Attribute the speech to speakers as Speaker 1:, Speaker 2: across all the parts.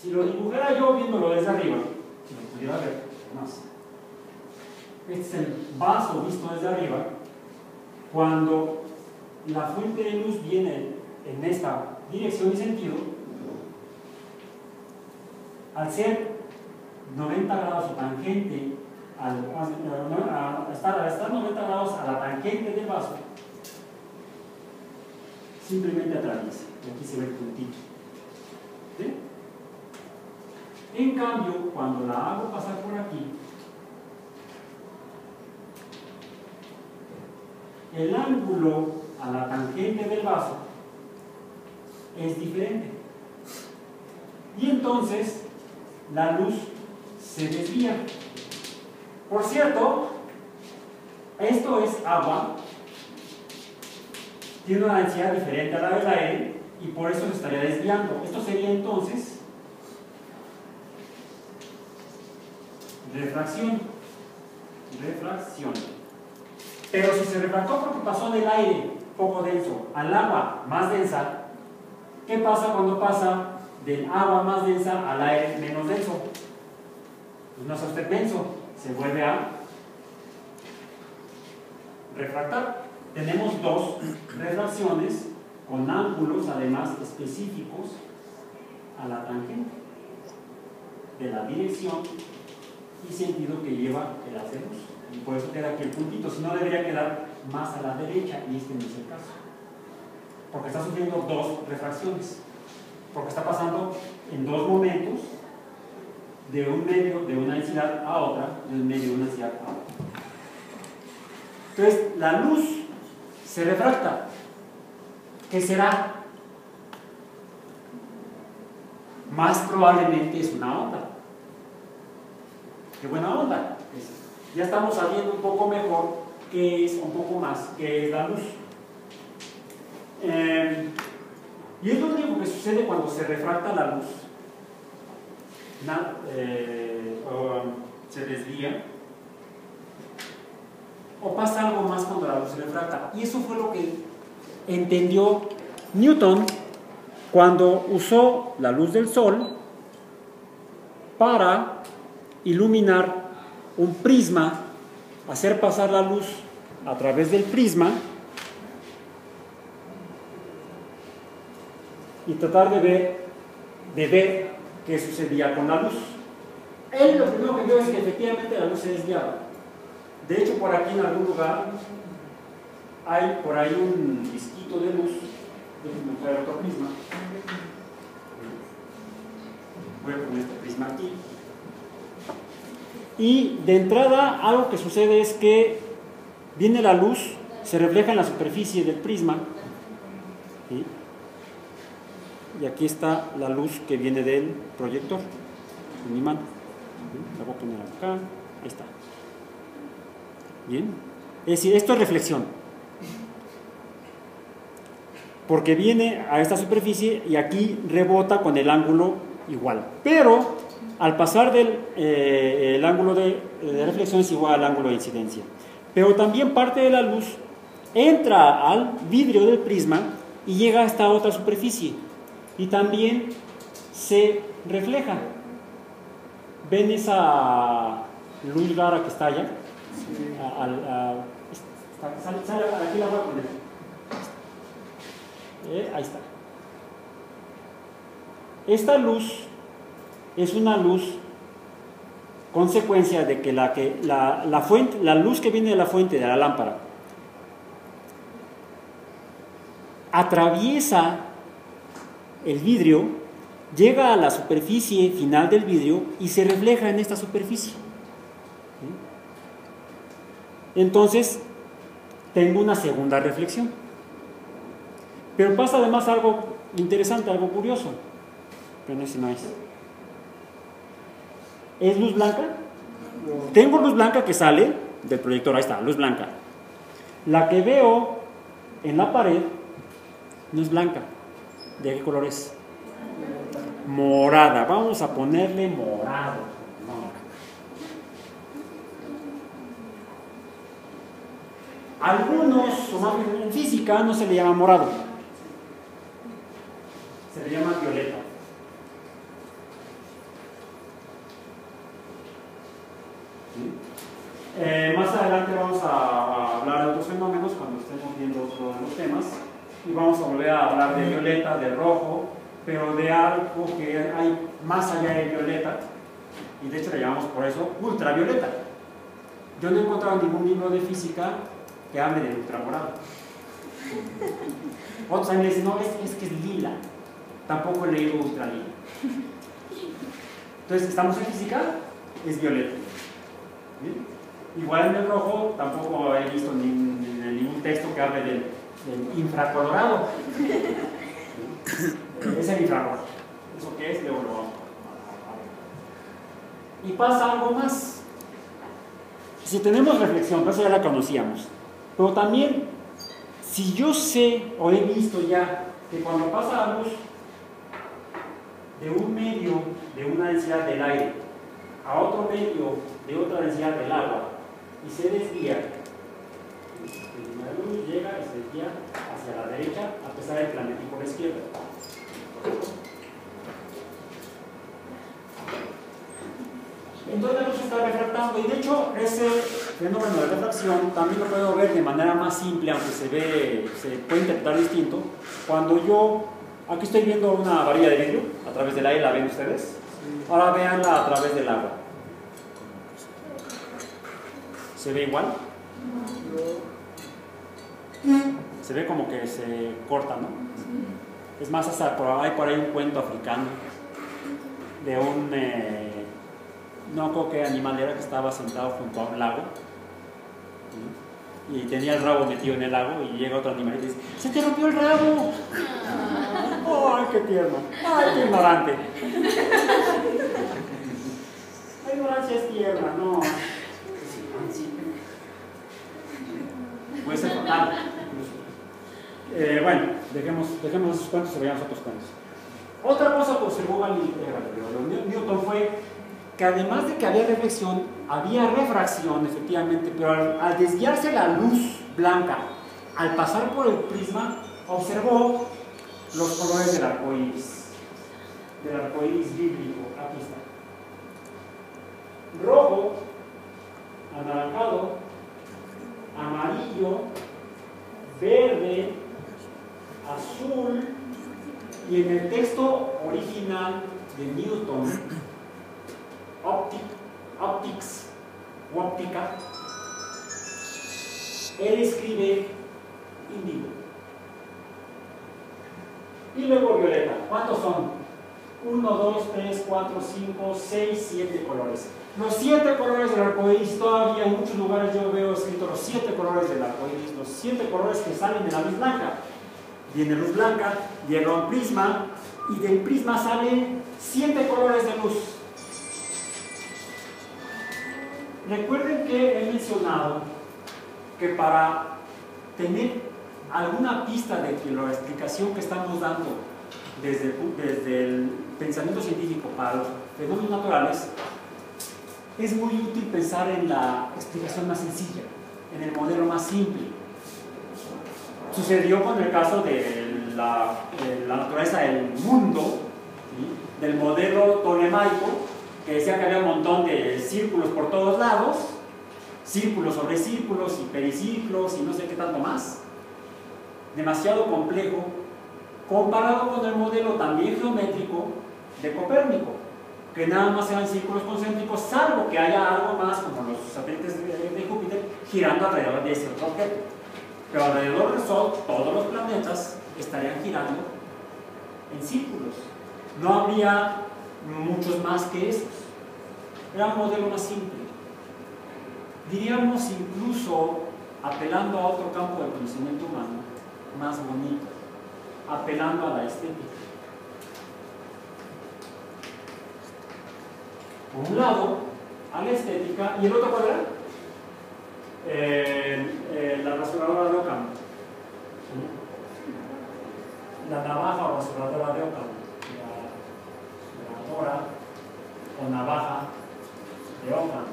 Speaker 1: Si lo dibujara yo viéndolo desde arriba, si lo pudiera ver más. Este es el vaso visto desde arriba. Cuando la fuente de luz viene en esta dirección y sentido, al ser 90 grados o tangente, al, estar, al estar 90 grados a la tangente del vaso, simplemente atraviesa. Aquí se ve el puntito. ¿Sí? En cambio, cuando la hago pasar por aquí, el ángulo a la tangente del vaso es diferente. Y entonces la luz se desvía. Por cierto, esto es agua, tiene una densidad diferente a la del aire y por eso se estaría desviando. Esto sería entonces refracción. Refracción. Pero si se refractó porque pasó del aire poco denso al agua más densa, ¿qué pasa cuando pasa del agua más densa al aire menos denso? Pues no es usted denso, se vuelve a refractar. Tenemos dos refracciones con ángulos además específicos a la tangente de la dirección y sentido que lleva el haz Y por eso queda aquí el puntito, si no debería quedar más a la derecha y este no es el caso. Porque está sufriendo dos refracciones. Porque está pasando en dos momentos de un medio de una densidad a otra, de un medio de una densidad a otra. Entonces, la luz se refracta. ¿Qué será? Más probablemente es una onda. Qué buena onda. Ya estamos sabiendo un poco mejor qué es, un poco más, qué es la luz. Eh, y es lo único que sucede cuando se refracta la luz. Eh, o se desvía. O pasa algo más cuando la luz se refracta. Y eso fue lo que entendió Newton cuando usó la luz del sol para iluminar un prisma, hacer pasar la luz a través del prisma y tratar de ver, de ver qué sucedía con la luz. Él lo primero que vio es que efectivamente la luz se desviaba. De hecho, por aquí en algún lugar hay por ahí un disquito de luz. Déjenme traer otro prisma. Voy a poner este prisma aquí. Y de entrada algo que sucede es que viene la luz, se refleja en la superficie del prisma. Y aquí está la luz que viene del proyector, con mi mano. La voy a poner acá, ahí está. Bien. Es decir, esto es reflexión. Porque viene a esta superficie y aquí rebota con el ángulo igual. Pero al pasar del eh, el ángulo de, reflexión es igual al ángulo de incidencia. Pero también parte de la luz entra al vidrio del prisma y llega a esta otra superficie. Y también se refleja. ¿Ven esa luz rara que está allá? aquí la voy a poner. Eh, ahí está. Esta luz es una luz consecuencia de que la, que, la, fuente, la luz que viene de la fuente de la lámpara atraviesa el vidrio, llega a la superficie final del vidrio y se refleja en esta superficie. Entonces, tengo una segunda reflexión. Pero pasa además algo interesante, algo curioso. Pero no es. ¿Es luz blanca? Tengo luz blanca que sale del proyector, ahí está, luz blanca. La que veo en la pared no es blanca. ¿De qué color es? Morada. Vamos a ponerle morado. Algunos, en física, no se le llama morado. Se le llama violeta. los fenómenos cuando de los temas. Y vamos a volver a hablar de violeta, de rojo, pero de algo que hay más allá de violeta, y de hecho le llamamos por eso ultravioleta. Yo no he encontrado ningún libro de física que hable del ultramorado. Otros también dicen, no, es, es que es lila. Tampoco he leído ultralila. Entonces, estamos en física, es violeta. Igual en el rojo, tampoco he visto ningún texto que hable del, infracolorado. es el infrarrojo. ¿Eso qué es? Luego lo vamos a ver. Y pasa algo más. Si tenemos reflexión, eso ya la conocíamos, pero también, si yo sé o he visto ya que cuando pasa la luz de un medio de una densidad del aire a otro medio de otra densidad del agua y se desvía, la luz llega y se desvía hacia la derecha a pesar de que la metí por la izquierda. Entonces la luz está refractando y de hecho ese fenómeno de refracción también lo puedo ver de manera más simple, aunque se ve, se puede interpretar distinto, cuando yo, aquí estoy viendo una varilla de vidrio a través del aire, ¿la ven ustedes? Ahora veanla a través del agua. ¿Se ve igual? Se ve como que se corta, ¿no? Es más, hasta por, hay por ahí un cuento africano de un... Eh, no creo qué animal era que estaba sentado junto a un lago y tenía el rabo metido en el lago y llega otro animal y dice, se te rompió el rabo. ¡Ay, qué tierno! ¡Ay, qué ignorante! La ignorancia es tierna, no. Puede ser fatal. Eh, bueno, dejemos, dejemos esos cuentos y veamos otros cuentos. Otra cosa que observó Newton fue que además de que había reflexión, había refracción, efectivamente, pero al, desviarse la luz blanca, al pasar por el prisma, observó los colores del arco iris, del arco iris bíblico. Aquí está. Rojo, anaranjado, amarillo, verde, azul, y en el texto original de Newton, optic, optics o óptica, él escribe índigo. Y luego violeta. ¿Cuántos son? 1, 2, 3, 4, 5, 6, 7 colores. Los 7 colores del arco iris, todavía en muchos lugares yo veo escrito los 7 colores del arco iris, los 7 colores que salen de la luz blanca. Viene luz blanca, llega un prisma y del prisma salen 7 colores de luz. Recuerden que he mencionado que para tener alguna pista de que la explicación que estamos dando desde, desde el pensamiento científico para los fenómenos naturales, es muy útil pensar en la explicación más sencilla, en el modelo más simple. Sucedió con el caso de la, la naturaleza del mundo, del modelo tolemaico, que decía que había un montón de círculos por todos lados, círculos sobre círculos y periciclos y no sé qué tanto más. Demasiado complejo, comparado con el modelo también geométrico de Copérnico, que nada más eran círculos concéntricos, salvo que haya algo más como los satélites de Júpiter girando alrededor de ese otro objeto. Pero alrededor del Sol, todos los planetas estarían girando en círculos. No habría muchos más que estos. Era un modelo más simple. Diríamos incluso, apelando a otro campo del conocimiento humano, más bonito, apelando a la estética. Por un lado, a la estética, y el otro cuál era? la rasuradora de Ockham. La navaja o rasuradora de O navaja de Ockham,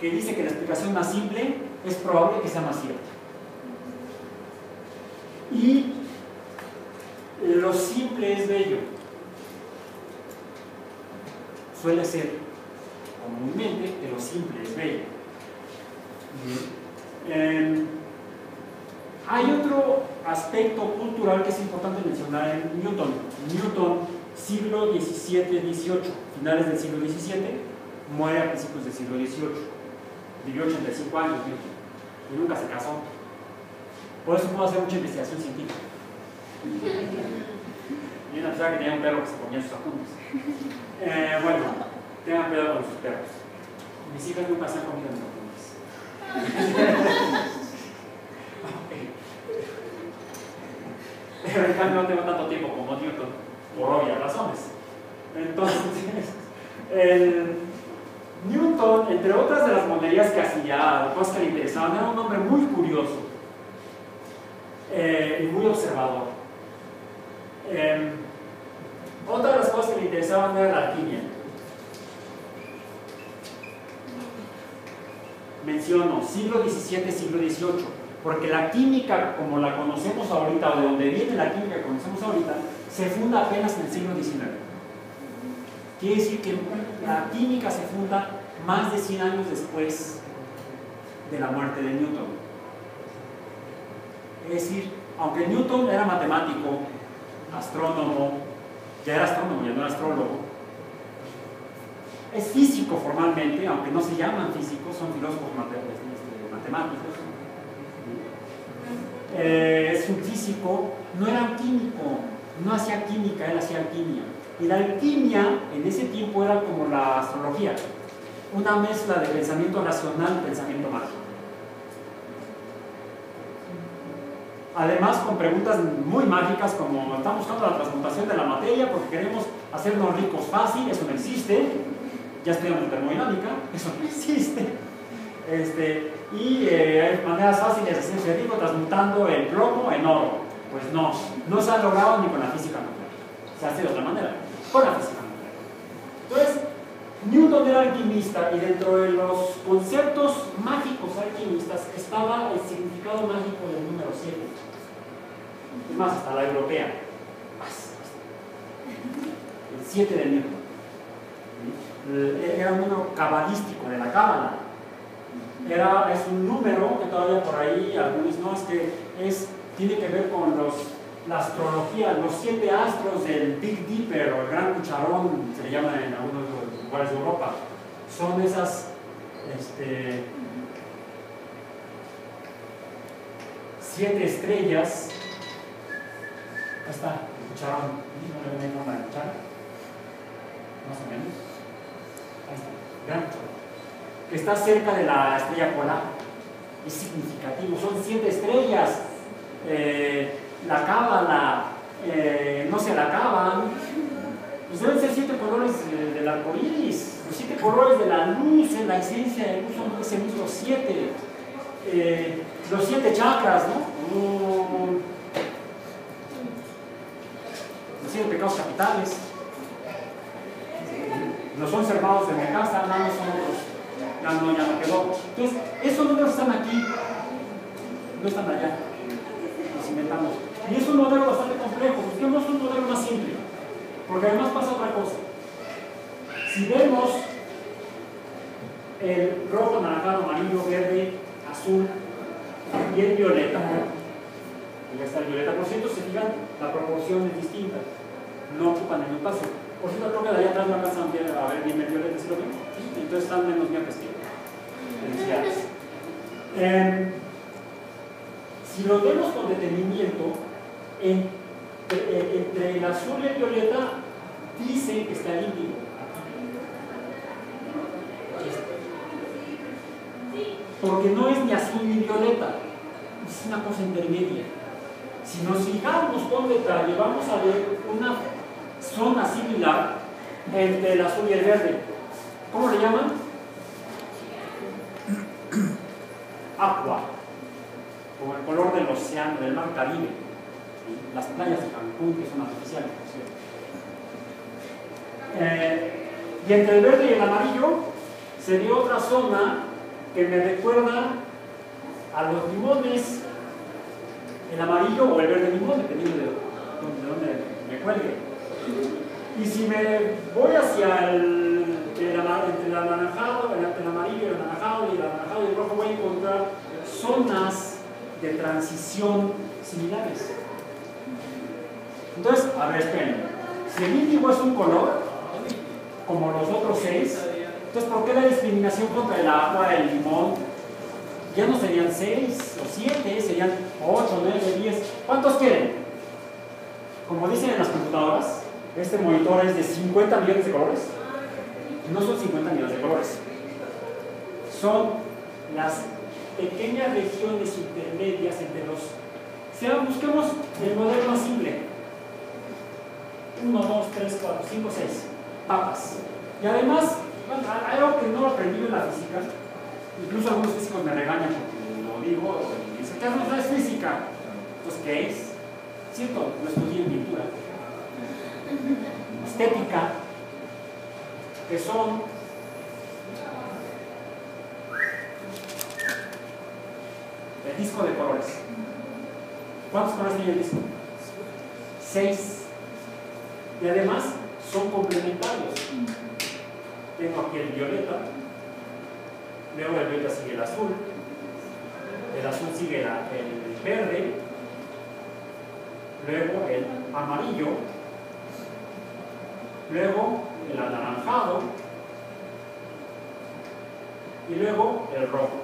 Speaker 1: que dice que la explicación más simple es probable que sea más cierta. Y lo simple es bello. Suele ser comúnmente que lo simple es bello. Eh, hay otro aspecto cultural que es importante mencionar en Newton. Newton, siglo XVII-XVIII, finales del siglo XVII, muere a principios del siglo XVIII. Vivió 85 años Newton y nunca se casó. Por eso pudo hacer mucha investigación científica. Y una persona que tenía un perro que se comía sus apuntes. Eh, bueno, tengan cuidado con sus perros. Mis hijas nunca se han comido mis apuntes. En cambio no tengo tanto tiempo como Newton, por obvias razones. Entonces, Newton, entre otras de las monerías que hacía, cosas que le interesaban, era un hombre muy curioso eh, y muy observador. Eh, otra de las cosas que le interesaban era la alquimia. Menciono siglo XVII, siglo XVIII, porque la química como la conocemos ahorita, o de donde viene la química que conocemos ahorita, se funda apenas en el siglo XIX. Quiere decir que la química se funda más de 100 años después de la muerte de Newton. Es decir, aunque Newton era matemático, astrónomo, ya era astrónomo, ya no era astrólogo, es físico formalmente, aunque no se llaman físicos, son filósofos este, matemáticos. Eh, es un físico, no era químico, no hacía química, él hacía alquimia. Y la alquimia en ese tiempo era como la astrología, una mezcla de pensamiento racional y pensamiento mágico. Además, con preguntas muy mágicas como estamos buscando la transmutación de la materia porque queremos hacernos ricos fácil, eso no existe. Ya estudiamos termodinámica, eso no existe. Este, y eh, hay maneras fáciles de hacerse rico transmutando el plomo en oro. Pues no, no se ha logrado ni con la física nuclear. Se hace de otra manera, con la física nuclear. Entonces, Newton era alquimista y dentro de los conceptos mágicos alquimistas estaba el significado mágico del número 7. Es más, hasta la europea. El 7 de Newton. Era un número cabalístico de la cábala. Era, es un número que todavía por ahí algunos no, es que es, tiene que ver con los, la astrología, los siete astros del Big Dipper o el gran cucharón, se le llama en algunos lugares de Europa. Son esas este, siete estrellas. Ahí está, el cucharón. ¿No le forma de cuchara? Más o menos. Ahí está, gran cucharón. Que está cerca de la estrella polar. Es significativo, son siete estrellas. Eh, la cábala eh, no se la acaban. Pues deben ser siete colores del arco iris. Los siete colores de la luz, en la esencia de luz son ese mismo siete. Eh, los siete chakras, ¿no? Mm. los siete pecados capitales. Los once hermanos de mi casa, no, no son otros. Ya no, ya no quedó. Entonces, esos números están aquí, no están allá. Los inventamos. Y es un modelo bastante complejo. Busquemos un modelo más simple. Porque además pasa otra cosa. Si vemos el rojo, naranjado, amarillo, verde, azul y el violeta, y ya está el violeta, por cierto, se fijan, la proporción es distinta. No ocupan el espacio. Por cierto, creo que de allá atrás no alcanzan a ver bien el violeta, ¿sí lo? Entonces están menos bien vestidos. Felicidades. Eh, si lo vemos con detenimiento, en, eh, entre el azul y el violeta dicen que está el índigo. Porque no es ni azul ni violeta, es una cosa intermedia. Si nos fijamos con detalle, vamos a ver una zona similar entre el azul y el verde. ¿Cómo le llaman? Aqua, como el color del océano, del mar Caribe, las playas de Cancún, que son artificiales, por cierto. Eh, y entre el verde y el amarillo se dio otra zona que me recuerda a los limones, el amarillo o el verde limón, dependiendo de dónde, me cuelgue. Y si me voy hacia el entre el anaranjado, el amarillo, el anaranjado y el anaranjado y el rojo voy a encontrar zonas de transición similares. Entonces, a ver, esperen. Si el índigo es un color, como los otros seis, entonces ¿por qué la discriminación contra el agua, el limón? Ya no serían seis o siete, serían ocho, nueve, diez. ¿Cuántos quieren? Como dicen en las computadoras, este monitor es de 50 millones de colores. No son 50 millones de colores. Son las pequeñas regiones intermedias entre los... Si busquemos el modelo más simple. 1, 2, 3, 4, 5, 6. Papas. Y además, hay algo que no aprendí en la física. Incluso algunos físicos me regañan porque lo digo dicen que no es física. Entonces, ¿qué es? ¿Cierto? Lo estudié en pintura. Estética, que son el disco de colores. ¿Cuántos colores tiene el disco? Seis. Y además son complementarios. Tengo aquí el violeta, luego el violeta sigue el azul, el azul sigue el verde, luego el amarillo, luego el anaranjado y luego el rojo.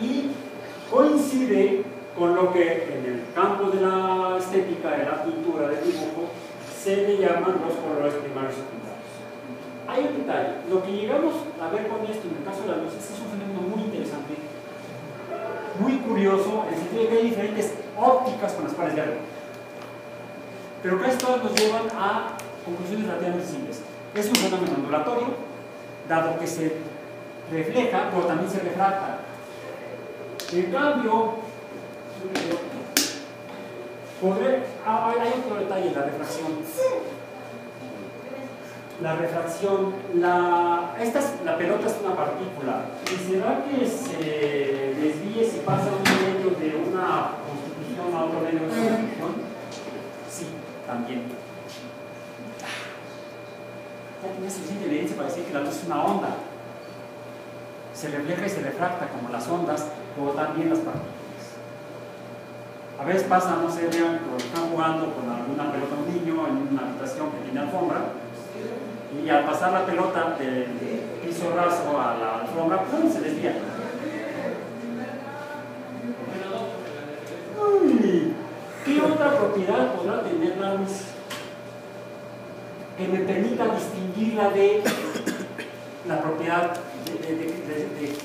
Speaker 1: Y coincide con lo que en el campo de la estética, de la pintura, del dibujo, se le llaman los colores primarios y secundarios. Hay un detalle, lo que llegamos a ver con esto en el caso de la luz es un fenómeno muy interesante, muy curioso, en el sentido de que hay diferentes ópticas con las cuales verlo. Pero casi todas nos llevan a conclusiones relativamente simples. Es un fenómeno ondulatorio, dado que se refleja, pero también se refracta. En cambio, podré, ah, hay otro detalle, la refracción. La refracción, la, esta la pelota es una partícula. ¿Y será que se desvíe si pasa un medio de una constitución a otro medio de constitución? También. Ya tenía suficiente evidencia para decir que la luz es una onda. Se refleja y se refracta como las ondas, o también las partículas. A veces pasa, no sé, vean, están jugando con alguna pelota un niño en una habitación que tiene alfombra, y al pasar la pelota del piso raso a la alfombra, ¡pum! se desvía. Podrá tener la luz que me permita distinguirla de la propiedad de, de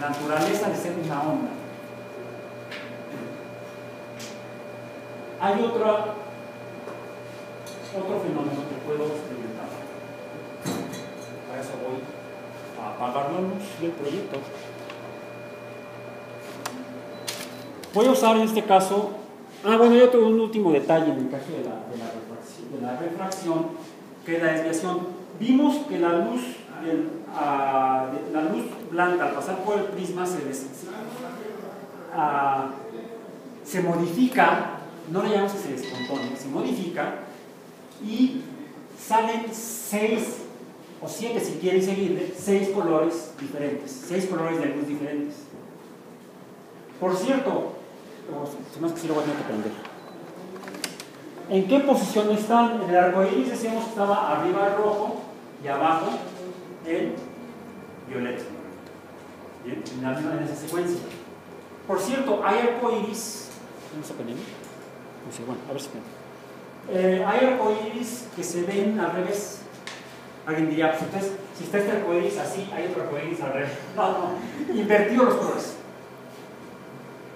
Speaker 1: la naturaleza de ser una onda? Hay otra, otro fenómeno que puedo experimentar. Para eso voy a apagar la luz del proyecto. Voy a usar en este caso, ah bueno, hay otro un último detalle en el caso de la, de la, refracción, que es la desviación. Vimos que la luz, ah, la luz blanca al pasar por el prisma se, uh, se modifica no le llamamos que se descompone, se modifica y salen seis o siete si quieren seguirle, seis colores diferentes, seis colores de luz diferentes. Por cierto, se me que sí lo voy a tener que prender. ¿En qué posición están? En el arco iris decíamos que estaba arriba el rojo y abajo el violeta. Bien, en, esa secuencia. Por cierto, hay arco iris. Vamos a poner bueno, a ver si eh, hay arcoíris que se ven al revés. Alguien diría, pues si está este arcoíris así, hay otro arcoíris al revés. No, no, invertido los colores.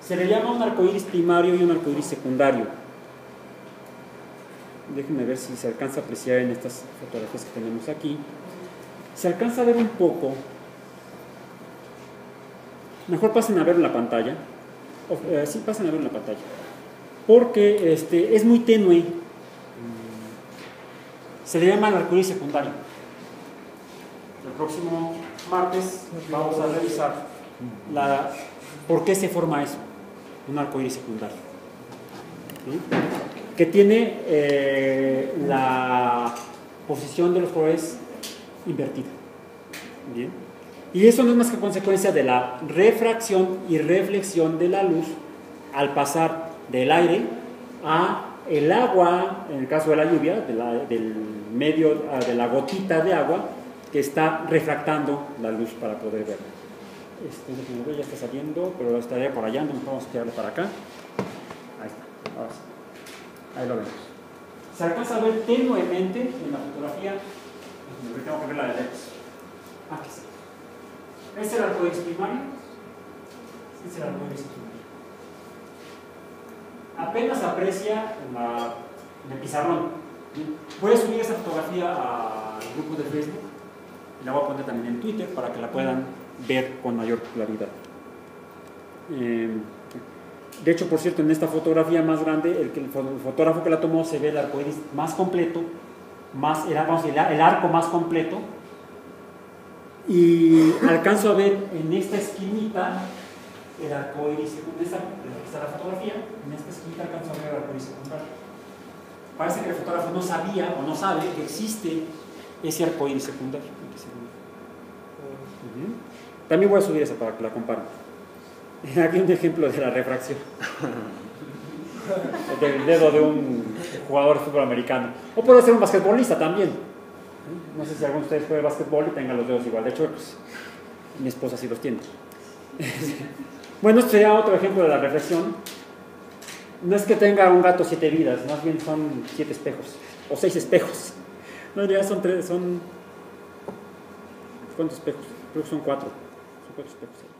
Speaker 1: Se le llama un arcoíris primario y un arcoíris secundario. Déjenme ver si se alcanza a apreciar en estas fotografías que tenemos aquí. Se alcanza a ver un poco. Mejor pasen a ver en la pantalla. Eh, sí, pasen a ver en la pantalla porque este, es muy tenue. Se le llama el arcoíris secundario. El próximo martes vamos a revisar la, por qué se forma eso, un arcoíris secundario. Que tiene eh, la posición de los colores invertida. Bien. Y eso no es más que consecuencia de la refracción y reflexión de la luz al pasar del aire a el agua, en el caso de la lluvia, del medio, de la gotita de agua que está refractando la luz para poder verla. Este, ya está saliendo, pero estaría por allá, entonces vamos a tirarlo para acá. Ahí está, ahí lo vemos. Se alcanza a ver tenuemente en la fotografía, tengo que ver la de lejos. Aquí está. ¿Este es el arco primario? Este es el arco primario apenas aprecia en, el pizarrón. Voy a subir esa fotografía al grupo de Facebook y la voy a poner también en Twitter para que la puedan ver con mayor claridad. Eh, de hecho, por cierto, en esta fotografía más grande, el, fotógrafo que la tomó se ve el arco iris más completo, más, el, el arco más completo, y alcanzo a ver en esta esquinita el arco iris, en esta, está la fotografía, en esta esquina alcanzo a ver el arco iris secundario. Parece que el fotógrafo no sabía o no sabe que existe ese arco iris secundario. También voy a subir esa para que la comparen. Aquí un ejemplo de la refracción. del dedo de un jugador de fútbol americano. O puede ser un basquetbolista también. No sé si alguno de ustedes juega basquetbol y tenga los dedos igual de chuecos. Mi esposa sí los tiene. Bueno, este sería otro ejemplo de la reflexión. No es que tenga un gato siete vidas, más bien son siete espejos, o seis espejos. No, realidad son tres, son... ¿Cuántos espejos? Creo que son cuatro. Son cuatro espejos.